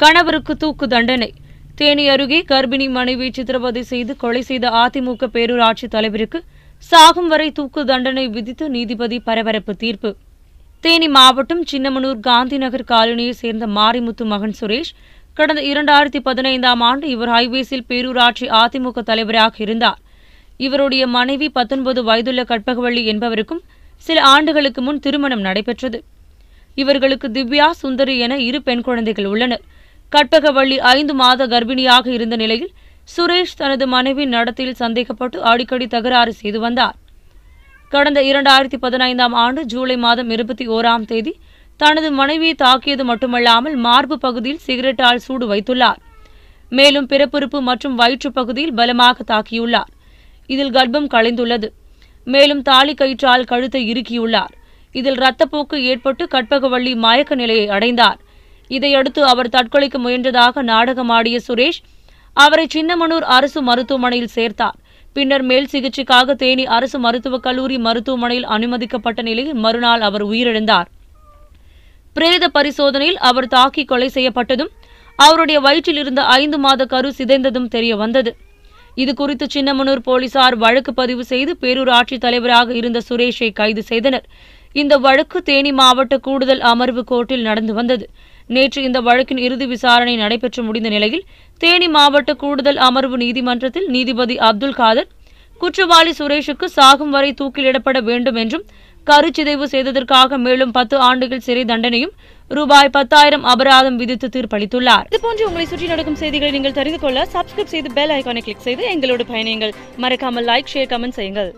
கணவருக்கு தூக்கு தண்டனை. தேனி அருகே கர்ப்பிணி மனைவி சித்திரவதை செய்து கொலை செய்த அதிமுக பேரூராட்சி தலைவருக்கு சாகும் வரை தூக்கு தண்டனை விதித்து நீதிபதி பரபரப்பு தீர்ப்பு. தேனி மாவட்டம் சின்னமனூர் காந்தி நகர் காலனியைச் சேர்ந்த மாரிமுத்து மகன் சுரேஷ் கடந்த இரண்டாயிரத்தி பதினைந்தாம் ஆண்டு இவர் ஹைவேஸில் பேரூராட்சி அதிமுக தலைவராக இருந்தார். இவருடைய மனைவி பத்தொன்பது வயதுள்ள கற்பகவள்ளி என்பவருக்கும் சில ஆண்டுகளுக்கு முன் திருமணம் நடைபெற்றது. இவர்களுக்கு திவ்யா சுந்தரி என இரு பெண் குழந்தைகள் உள்ளனர். கற்பகவள்ளி ஐந்து மாத கர்ப்பிணியாக இருந்த நிலையில் சுரேஷ் தனது மனைவி நடத்தையில் சந்தேகப்பட்டு அடிக்கடி தகராறு செய்து வந்தார். கடந்த இரண்டாயிரத்தி பதினைந்தாம் ஆண்டு ஜூலை மாதம் இருபத்தி ஓராம் தேதி தனது மனைவியை தாக்கியது மட்டுமல்லாமல் மார்பு பகுதியில் சிகரெட்டால் சூடு வைத்துள்ளார். மேலும் பிறப்புறுப்பு மற்றும் வயிற்று பகுதியில் பலமாக தாக்கியுள்ளார். இதில் கர்ப்பம் கலைந்துள்ளது மேலும் தாலி கயிற்றால் கழுத்தை இறுக்கியுள்ளார். இதில் இரத்தப்போக்கு ஏற்பட்டு கற்பகவள்ளி மயக்க நிலையை அடைந்தார். இதையடுத்து அவர் தற்கொலைக்கு முயன்றதாக நாடகமாடிய சுரேஷ் அவரை சின்னமனூர் அரசு மருத்துவமனையில் சேர்த்தார். பின்னர் மேல் சிகிச்சைக்காக தேனி அரசு மருத்துவக் கல்லூரி மருத்துவமனையில் அனுமதிக்கப்பட்ட நிலையில் மறுநாள் அவர் உயிரிழந்தார். பிரேத பரிசோதனையில் அவர் தாக்கி கொலை செய்யப்பட்டதும் அவருடைய வயிற்றில் இருந்த ஐந்து மாத கரு சிதைந்ததும் தெரிய வந்தது. இது குறித்து சின்னமனூர் போலீசார் வழக்கு பதிவு செய்து பேரூராட்சி தலைவராக இருந்த சுரேஷை கைது செய்தனர். இந்த வழக்கு தேனி மாவட்ட கூடுதல் அமர்வு கோர்ட்டில் நடந்து வந்தது. நேற்று இந்த வழக்கின் இறுதி விசாரணை நடைபெற்று முடிந்த நிலையில் தேனி மாவட்ட கூடுதல் அமர்வு நீதிமன்றத்தில் நீதிபதி அப்துல் காதர் குற்றவாளி சுரேஷுக்கு சாகும் வரை தூக்கிலிடப்பட வேண்டும் என்றும் கருச்சிதைவு செய்ததற்காக மேலும் பத்து ஆண்டுகள் சிறை தண்டனையும் ரூபாய் பத்தாயிரம் அபராதம் விதித்து தீர்ப்பளித்துள்ளார். இது போன்று உங்களை சுற்றி நடக்கும் செய்திகளை நீங்கள் தெரிந்து கொள்ள சப்ஸ்கிரைப் செய்து பெல் ஐகானை கிளிக் செய்து எங்களோடு பயணியுங்கள். மறக்காமல் லைக் ஷேர் கமெண்ட் செய்யுங்கள்.